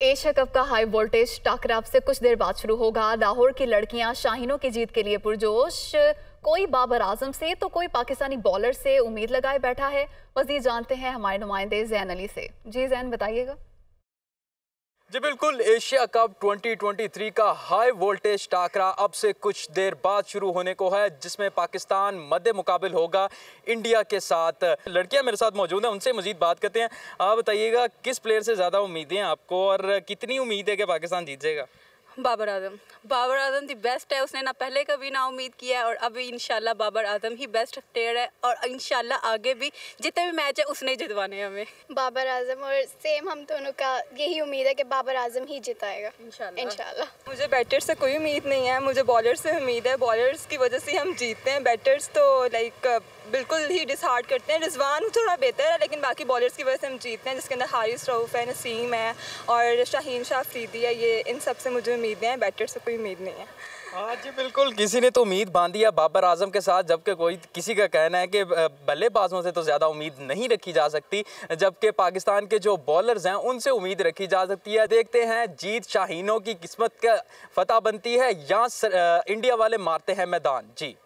Asia cup का high voltage टकराव से कुछ देर बाद शुरू होगा। लाहौर की लड़कियाँ शाहीनों की जीत के लिए पुरजोश। कोई बाबर आज़म से तो कोई पाकिस्तानी बॉलर से उम्मीद लगाए बैठा है। मजीद जानते हैं हमारे नुमाइंदे जैन अली से। जी जैन, बताइएगा। जी बिल्कुल, एशिया कप 2023 का हाई वोल्टेज टाकरा अब से कुछ देर बाद शुरू होने को है, जिसमें पाकिस्तान मध्य मुकाबल होगा इंडिया के साथ। लड़कियाँ मेरे साथ मौजूद हैं, उनसे मजीद बात करते हैं। आप बताइएगा, किस प्लेयर से ज़्यादा उम्मीदें आपको और कितनी उम्मीद है कि पाकिस्तान जीत जाएगा? बाबर आज़म। बाबर आज़म दी बेस्ट है उसने ना पहले कभी ना उम्मीद किया है और अभी इंशाल्लाह बाबर आज़म ही बेस्ट प्लेयर है और इंशाल्लाह आगे भी जितने भी मैच है उसने जितवाने हमें। बाबर आज़म और सेम हम दोनों का यही उम्मीद है कि बाबर आज़म ही जिताएगा। इंशाल्लाह। इंशाल्लाह। मुझे बैटर्स से कोई उम्मीद नहीं है मुझे बॉलर से उम्मीद है। बॉलर्स की वजह से हम जीतते हैं। बैटर्स तो लाइक बिल्कुल ही डिसहार्ट करते हैं। रिजवान थोड़ा बेहतर है लेकिन बाकी बॉलर्स की वजह से हम जीतते हैं। जिसके अंदर हारिस रऊफ़ है नसीम है और शाहीन शाह अफरीदी है ये इन सबसे मुझे उम्मीदें हैं बैटर से कोई उम्मीद नहीं है। हाँ जी, बिल्कुल। किसी ने तो उम्मीद बांधी है बाबर आज़म के साथ, जबकि कोई, किसी का कहना है कि बल्लेबाजों से तो ज़्यादा उम्मीद नहीं रखी जा सकती, जबकि पाकिस्तान के जो बॉलर्स हैं, उनसे उम्मीद रखी जा सकती है। देखते हैं, जीत शाहीनों की किस्मत का फतह बनती है, या इंडिया वाले मारते हैं मैदान। जी।